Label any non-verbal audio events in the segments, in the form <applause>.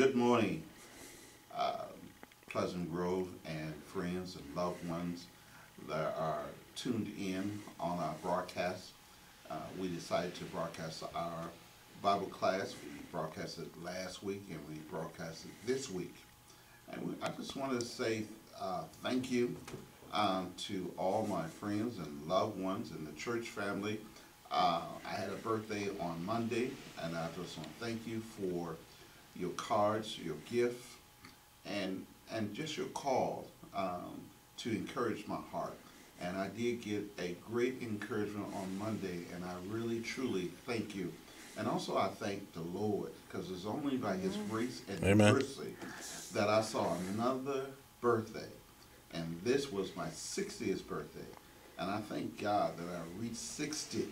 Good morning, uh, Pleasant Grove and friends and loved ones that are tuned in on our broadcast. Uh, we decided to broadcast our Bible class. We broadcasted last week and we broadcasted this week. And we, I just want to say uh, thank you um, to all my friends and loved ones in the church family. Uh, I had a birthday on Monday, and I just want to thank you for your cards, your gift, and and just your call um, to encourage my heart. And I did get a great encouragement on Monday, and I really truly thank you. And also, I thank the Lord because it's only by His grace and Amen. mercy that I saw another birthday. And this was my 60th birthday. And I thank God that I reached 60.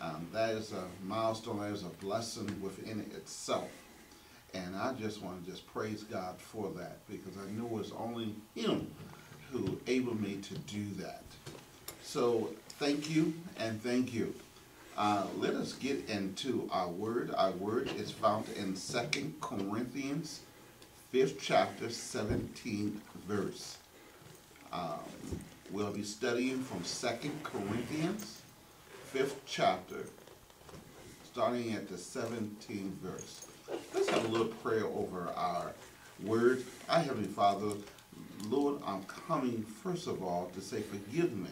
Um, that is a milestone, that is a blessing within itself. And I just want to just praise God for that because I know it's only Him who able me to do that. So thank you and thank you. Uh, let us get into our word. Our word is found in Second Corinthians, fifth chapter, seventeenth verse. Um, we'll be studying from Second Corinthians, fifth chapter, starting at the seventeenth verse. Let's have a little prayer over our word. Our Heavenly Father, Lord, I'm coming first of all to say, forgive me,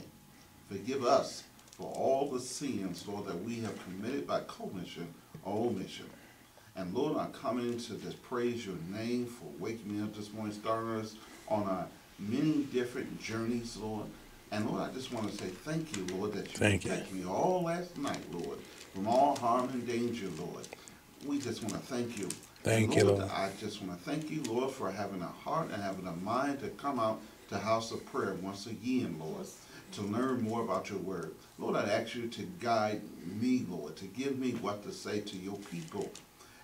forgive us for all the sins, Lord, that we have committed by commission or omission. And Lord, I'm coming to just praise your name for waking me up this morning, starting us on our many different journeys, Lord. And Lord, I just want to say thank you, Lord, that you Thank you. protected me all last night, Lord, from all harm and danger, Lord. We just want to thank you. Thank And you, Lord. I just want to thank you, Lord, for having a heart and having a mind to come out to House of Prayer once again, Lord, to learn more about your word. Lord, I ask you to guide me, Lord, to give me what to say to your people.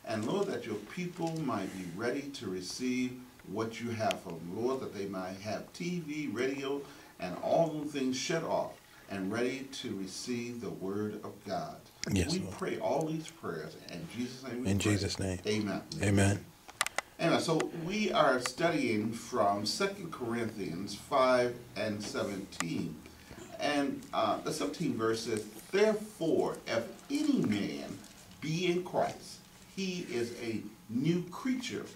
And Lord, that your people might be ready to receive what you have for them. Lord, that they might have TV, radio, and all those things shut off and ready to receive the word of God. Yes, we pray all these prayers in Jesus' name. We In pray. Jesus' name. Amen. Amen. Amen. So we are studying from Second Corinthians 5 and 17. And uh, the 17 verse says, Therefore, if any man be in Christ, he is a new creature.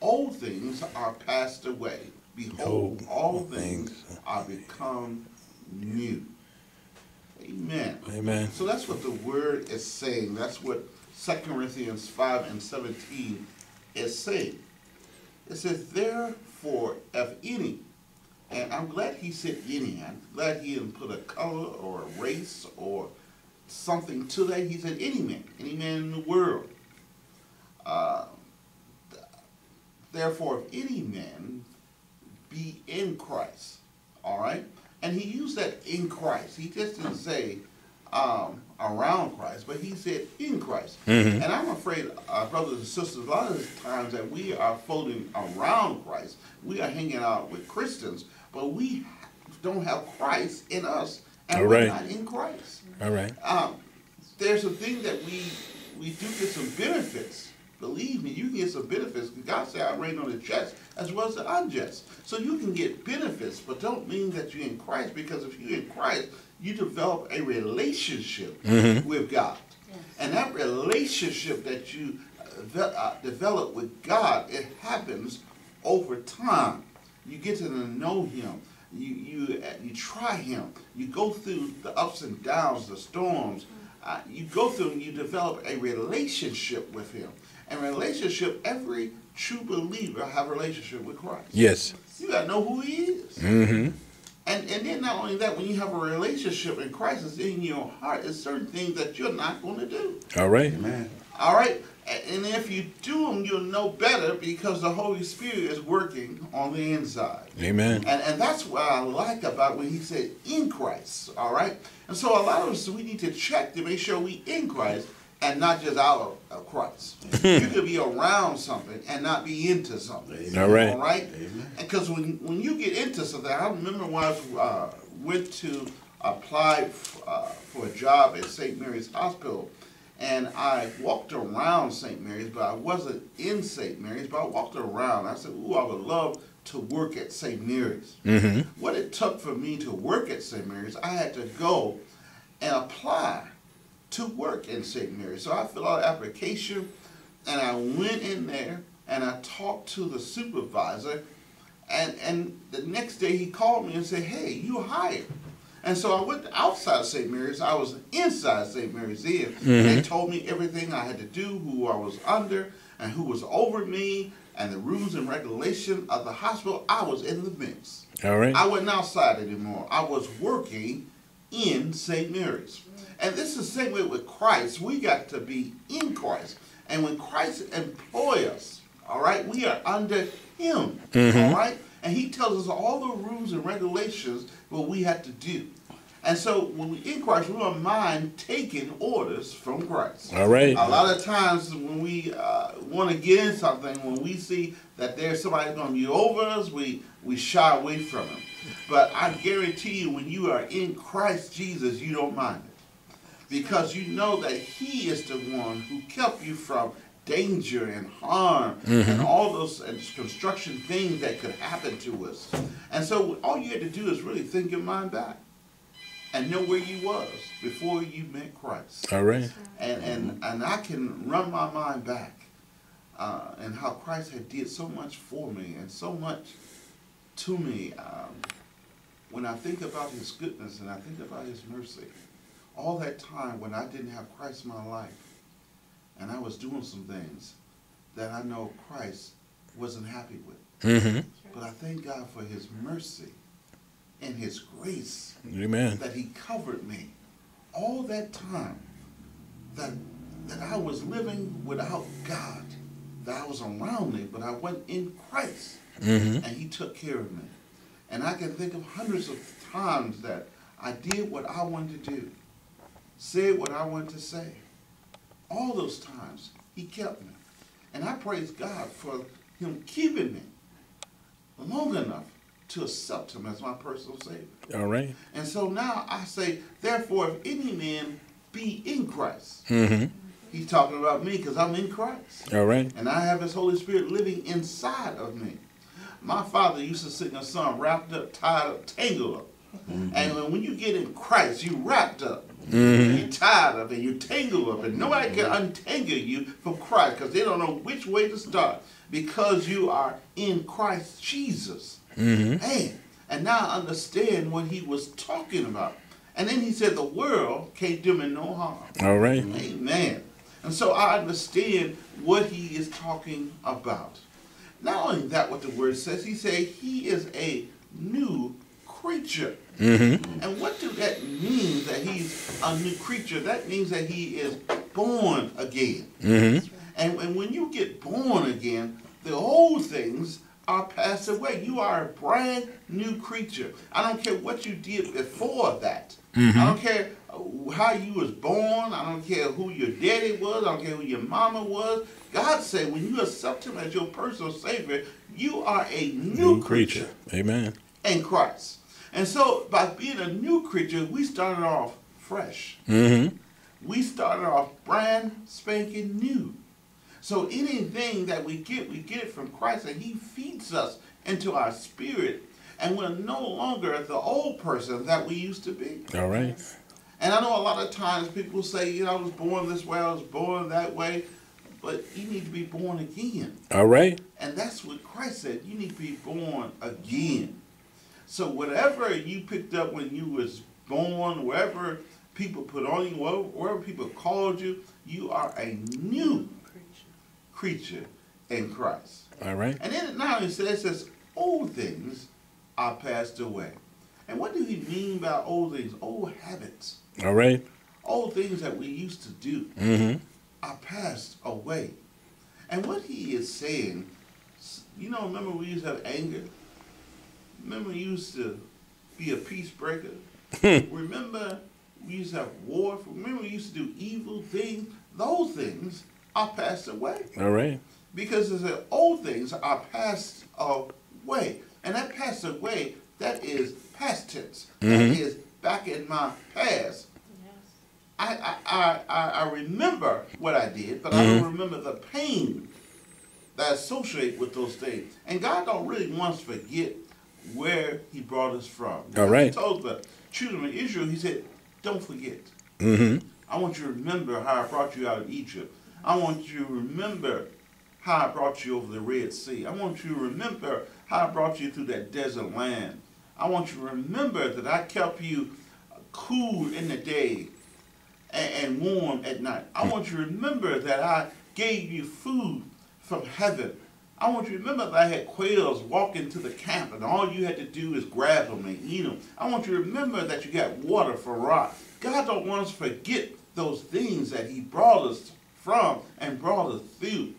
Old things are passed away. Behold, all things are become new. Amen. Amen. So that's what the word is saying. That's what 2 Corinthians 5 and 17 is saying. It says, therefore, if any, and I'm glad he said any, I'm glad he didn't put a color or a race or something to that. He said any man, any man in the world. Uh, therefore, if any man be in Christ, all right? And he used that in Christ. He just didn't say um, around Christ, but he said in Christ. Mhm. And I'm afraid, uh, brothers and sisters, a lot of the times that we are floating around Christ, we are hanging out with Christians, but we don't have Christ in us, and All we're right. not in Christ. All right. Um, there's a thing that we we do get some benefits. Believe me, you can get some benefits. God said, "I rain on the just as well as the unjust." So you can get benefits, but don't mean that you're in Christ. Because if you're in Christ, you develop a relationship Mhm. with God, and that relationship that you uh, uh, develop with God, it happens over time. You get to know Him. You you uh, you try Him. You go through the ups and downs, the storms. Uh, you go through and you develop a relationship with Him. And relationship, every true believer have a relationship with Christ. Yes. You gotta know who He is. Mm-hmm. And and then not only that, when you have a relationship and Christ is in your heart, there's certain things that you're not going to do. All right. Amen. All right, and if you do them, you'll know better because the Holy Spirit is working on the inside. Amen. And, and that's what I like about when he said in Christ, all right? And so a lot of us, we need to check to make sure we in Christ and not just out of, of Christ. <laughs> you could be around something and not be into something. All right. All right? Because when, when you get into something, I remember when I was, uh, went to apply f- uh, for a job at St. Mary's Hospital, and I walked around St. Mary's, but I wasn't in St. Mary's, but I walked around. I said, ooh, I would love to work at St. Mary's. Mm-hmm. What it took for me to work at St. Mary's, I had to go and apply to work in St. Mary's. So I filled out an application and I went in there and I talked to the supervisor and, and the next day he called me and said, hey, you hired. And so I went outside of St. Mary's. I was inside St. Mary's then. And they told me everything I had to do, who I was under, and who was over me, and the rules and regulation of the hospital. I was in the mix. All right. I wasn't outside anymore. I was working in St. Mary's. And this is the same way with Christ. We got to be in Christ. And when Christ employs us, all right, we are under him. Mm-hmm. All right? And he tells us all the rules and regulations what we have to do. And so when we in Christ, we don't mind taking orders from Christ. All right. A lot of times when we uh, want to get in something, when we see that there's somebody going to be over us, we, we shy away from him. But I guarantee you, when you are in Christ Jesus, you don't mind it. Because you know that he is the one who kept you from danger and harm and all those construction things that could happen to us. And so all you had to do is really think your mind back and know where you was before you met Christ All right. and and and I can run my mind back uh, and how Christ had did so much for me and so much to me. Um, when I think about His goodness and I think about His mercy, all that time when I didn't have Christ in my life, and I was doing some things that I know Christ wasn't happy with, Mm-hmm. but I thank God for His mercy and His grace Amen. that he covered me all that time that that I was living without God, that I was around me, but I went in Christ Mm-hmm. and he took care of me. And I can think of hundreds of times that I did what I wanted to do, said what I wanted to say. All those times he kept me. And I praise God for him keeping me long enough to accept him as my personal savior. All right. And so now I say, therefore, if any man be in Christ, Mm-hmm. he's talking about me because I'm in Christ. All right. And I have his Holy Spirit living inside of me. My father used to sing a song, wrapped up, tied up, tangled up. Mm-hmm. And when, you get in Christ, you wrapped up. Mm-hmm. You're tied up and you're tangled up. And nobody can mm-hmm. untangle you from Christ because they don't know which way to start because you are in Christ Jesus. Mm-hmm. Man, and now I understand what he was talking about. And then he said, the world can't do me no harm. All right. Amen. And so I understand what he is talking about. Not only that, what the word says, he said he is a new creature. Mm-hmm. And what do that mean that he's a new creature? That means that he is born again. Mm-hmm. And, and when you get born again, the old things are passed away. You are a brand new creature. I don't care what you did before that. I don't care how you was born. I don't care who your daddy was. I don't care who your mama was. God said when you accept him as your personal savior, you are a new, New creature creature. Amen. in Christ. And so by being a new creature, we started off fresh Mm-hmm. we started off brand spanking new. So anything that we get, we get it from Christ, and He feeds us into our spirit, and we're no longer the old person that we used to be. All right. And I know a lot of times people say, you know, I was born this way, I was born that way, but you need to be born again. All right. And that's what Christ said. You need to be born again. So whatever you picked up when you was born, wherever people put on you, wherever, wherever people called you, you are a new creature in Christ. All right. And then now it says, it says old things are passed away. And what do he mean by old things? Old habits. All right. Old things that we used to do Mm-hmm. are passed away. And what he is saying, you know, remember we used to have anger? Remember we used to be a peace breaker? <laughs> remember we used to have war? Remember we used to do evil things? Those things are passed away. All right. Because said old things are passed away. And that passed away, that is past tense. That Mhm. is back in my past. Yes. I, I, I, I remember what I did, but I don't remember the pain that associate with those things. And God don't really want us to forget where He brought us from. All right. He told the children of Israel, He said, "Don't forget. Mm-hmm. I want you to remember how I brought you out of Egypt. I want you to remember how I brought you over the Red Sea. I want you to remember how I brought you through that desert land. I want you to remember that I kept you cool in the day and, and warm at night. I want you to remember that I gave you food from heaven. I want you to remember that I had quails walk into the camp and all you had to do is grab them and eat them. I want you to remember that you got water for rock. God don't want us to forget those things that he brought us from and brought us through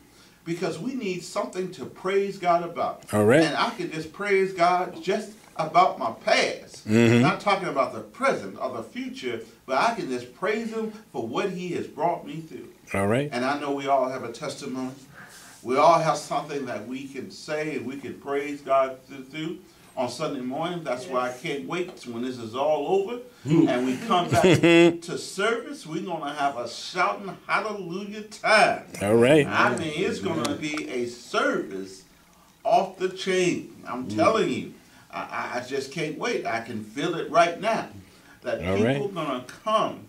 because we need something to praise God about. All right. And I can just praise God just about my past. Mm-hmm. Not talking about the present or the future, but I can just praise him for what he has brought me through. All right. And I know we all have a testimony. We all have something that we can say and we can praise God th- through on Sunday morning. That's why I can't wait when this is all over hmm. and we come back <laughs> to service. We're going to have a shouting hallelujah time. All right. I mean, it's going to be a service off the chain. I'm hmm. telling you. I, I, I just can't wait. I can feel it right now. That All people right. are going to come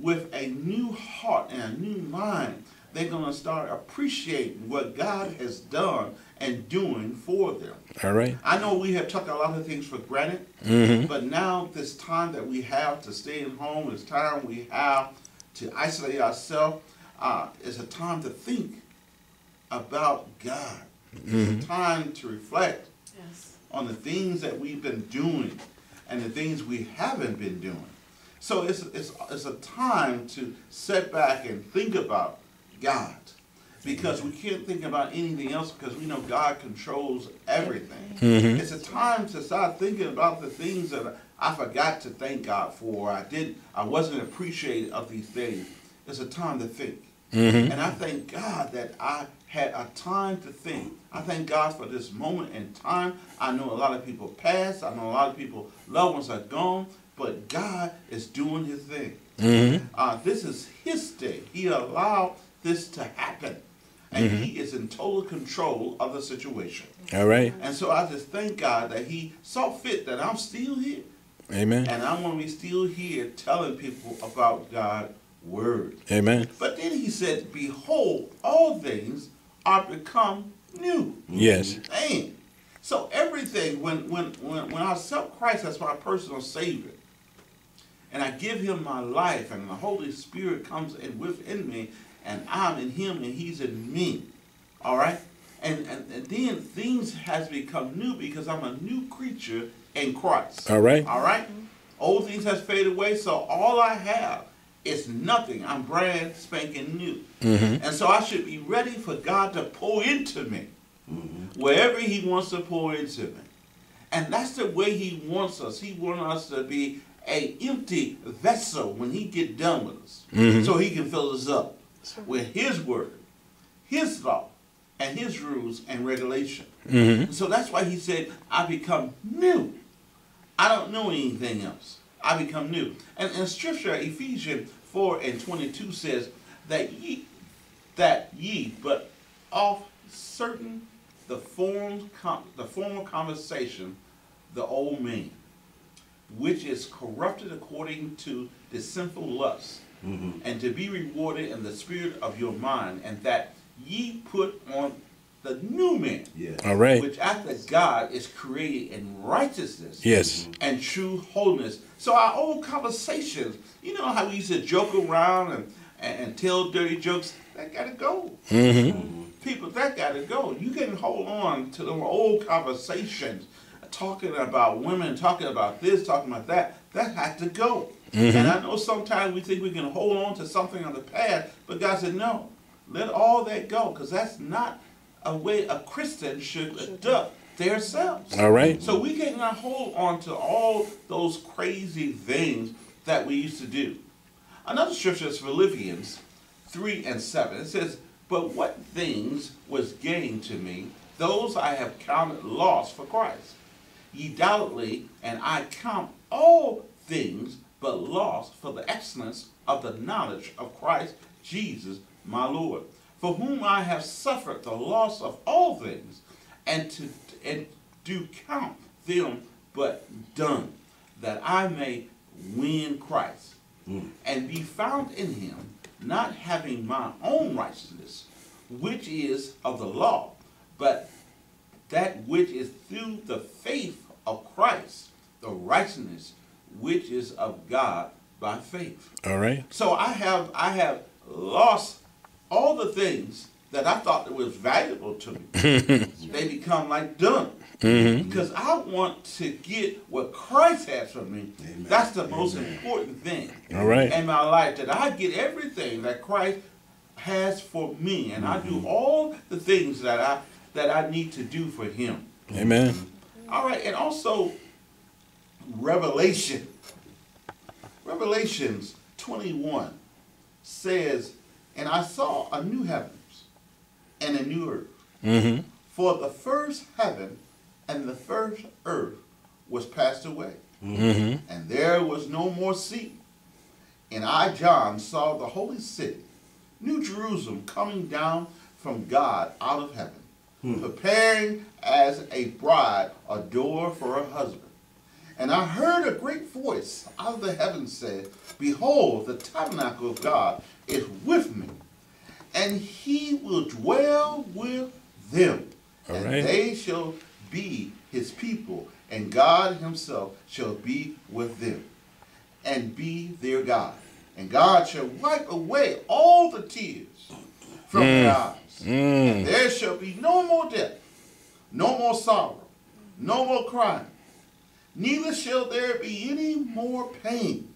with a new heart and a new mind. They're going to start appreciating what God has done and doing for them. All right. I know we have took a lot of things for granted, Mm-hmm. but now this time that we have to stay at home, this time we have to isolate ourselves, uh, is a time to think about God. It's a time to reflect Yes. on the things that we've been doing and the things we haven't been doing. So it's, it's, it's a time to sit back and think about God because we can't think about anything else because we know God controls everything. It's a time to start thinking about the things that I forgot to thank God for. I didn't. I wasn't appreciative of these things. It's a time to think. And I thank God that I had a time to think. I thank God for this moment in time. I know a lot of people passed. I know a lot of people, loved ones are gone, but God is doing his thing. Mm-hmm. Uh, this is his day. He allowed this to happen. And he is in total control of the situation. All right. And so I just thank God that he saw fit that I'm still here. Amen. And I'm going to be still here telling people about God's word. Amen. But then he said, Behold, all things are become new. Yes. Man. So everything, when when when, when I accept Christ as my personal Savior, and I give him my life, and the Holy Spirit comes in within me, and I'm in him and he's in me. All right? And, and, and then things has become new because I'm a new creature in Christ. All right. All right? Old things has faded away, so all I have is nothing. I'm brand spanking new. Mm-hmm. And so I should be ready for God to pour into me mm-hmm. wherever He wants to pour into me. And that's the way He wants us. He wants us to be a empty vessel when He get done with us, mm-hmm. so He can fill us up with His word, His law, and His rules and regulation. Mm-hmm. So that's why He said, "I become new." I don't know anything else. I become new. And in scripture, Ephesians 4 and 22 says that ye, that ye, but of certain the formed com- the formal conversation, the old man, which is corrupted according to the sinful lust, Mm-hmm. and to be rewarded in the spirit of your mind, and that ye put on the new man, Yeah. All right. which after God is created in righteousness Yes. Mm-hmm. and true holiness. So our old conversations, you know how we used to joke around and, and, and tell dirty jokes, that gotta go. Mm-hmm. mm-hmm. People, that gotta go. You can hold on to the old conversations, talking about women, talking about this, talking about that. That had to go. Mm-hmm. And I know sometimes we think we can hold on to something on the past, but God said, no, let all that go, because that's not a way a Christian should conduct themselves. All right. So we cannot hold on to all those crazy things that we used to do. Another scripture is Philippians 3 and 7. It says, But what things was gain to me, those I have counted loss for Christ. Ye doubtly, and I count all things but loss for the excellence of the knowledge of Christ Jesus my Lord, for whom I have suffered the loss of all things, and to and do count them but done, that I may win Christ, mm. and be found in him, not having my own righteousness, which is of the law, but that which is through the faith of Christ, the righteousness which is of God by faith. All right. So I have I have lost all the things that I thought that was valuable to me. <laughs> they become like dung. Mm-hmm. Because I want to get what Christ has for me. Amen. That's the most important thing All right. in my life. That I get everything that Christ has for me, and I do mm-hmm. all the things that I that I need to do for Him. Amen. All right, and also Revelation. Revelations 21 says, And I saw a new heavens and a new earth. Mm-hmm. For the first heaven and the first earth was passed away, Mm-hmm. and there was no more sea. And I, John, saw the holy city, New Jerusalem, coming down from God out of heaven, preparing as a bride a door for her husband. And I heard a great voice out of the heavens say, Behold, the tabernacle of God is with me, and he will dwell with them. All and right. they shall be his people, and God himself shall be with them, and be their God. And God shall wipe away all the tears from their eyes. Mm. There shall be no more death, no more sorrow, no more crying, neither shall there be any more pain.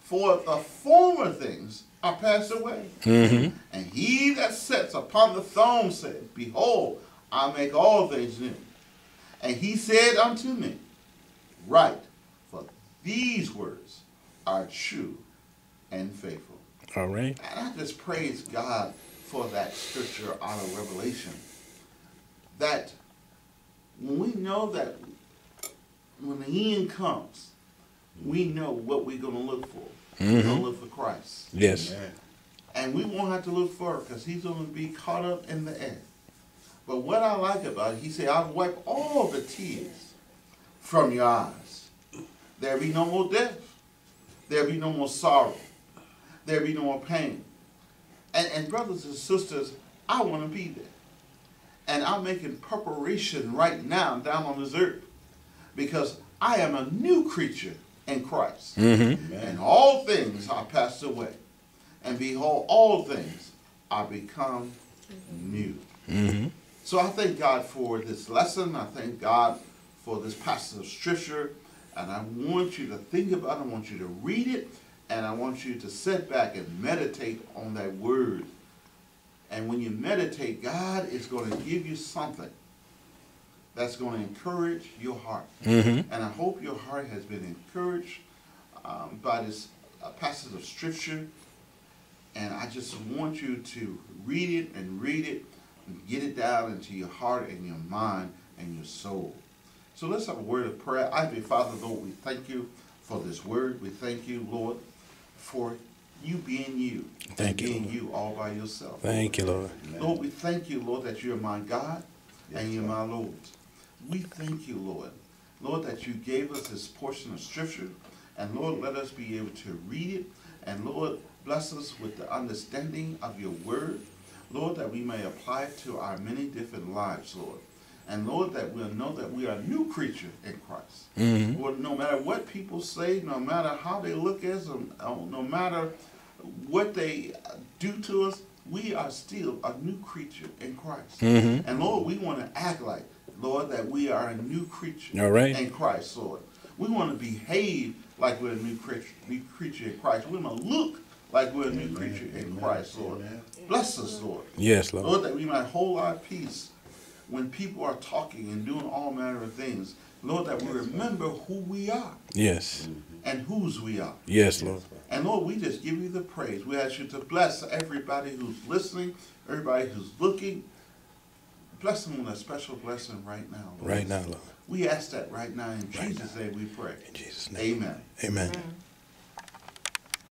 For the former things are passed away. Mm-hmm. And he that sits upon the throne said, Behold, I make all things new. And he said unto me, Write, for these words are true and faithful. All right. And I just praise God for that scripture out of Revelation. That when we know that when the end comes, we know what we're going to look for. We're going to mm-hmm. look for Christ. Yes. Amen. And we won't have to look for it because he's going to be caught up in the air. But what I like about it, he said, I'll wipe all the tears from your eyes. There'll be no more death. There'll be no more sorrow. There'll be no more pain. And, and brothers and sisters, I want to be there. And I'm making preparation right now down on this earth because I am a new creature in Christ. Mm-hmm. And all things are passed away. And behold, all things are become new. Mm-hmm. So I thank God for this lesson. I thank God for this passage of scripture. And I want you to think about it. I want you to read it. And I want you to sit back and meditate on that word. And when you meditate, God is going to give you something that's going to encourage your heart. Mm-hmm. And I hope your heart has been encouraged um, by this uh, passage of scripture. And I just want you to read it and read it and get it down into your heart and your mind and your soul. So let's have a word of prayer. I be Father, Lord, we thank you for this word. We thank you, Lord, for you being you. Thank you, Being Lord. you all by yourself. Thank you, Lord. Lord, we thank you, Lord, that you're my God and you're my Lord. We thank you, Lord. Lord, that you gave us this portion of scripture. And Lord, let us be able to read it. And Lord, bless us with the understanding of your word. Lord, that we may apply it to our many different lives, Lord. And Lord, that we'll know that we are a new creature in Christ. Mm-hmm. Lord, no matter what people say, no matter how they look at us, no matter what they do to us, we are still a new creature in Christ. Mm-hmm. And Lord, we want to act like, Lord, that we are a new creature All right. in Christ, Lord. We want to behave like we're a new creature, new creature in Christ. We want to look like we're a new Amen. creature in Amen. Christ, Lord. Amen. Bless us, Lord. Yes, Lord. Lord, that we might hold our peace when people are talking and doing all manner of things. Lord, that we remember who we are Yes. Mm-hmm. and whose we are. Yes, Lord. And Lord, we just give you the praise. We ask you to bless everybody who's listening, everybody who's looking. Bless them with a special blessing right now. Lord. Right now, Lord. We ask that right now in Right Jesus' name we pray. In Jesus' name. Amen. Amen.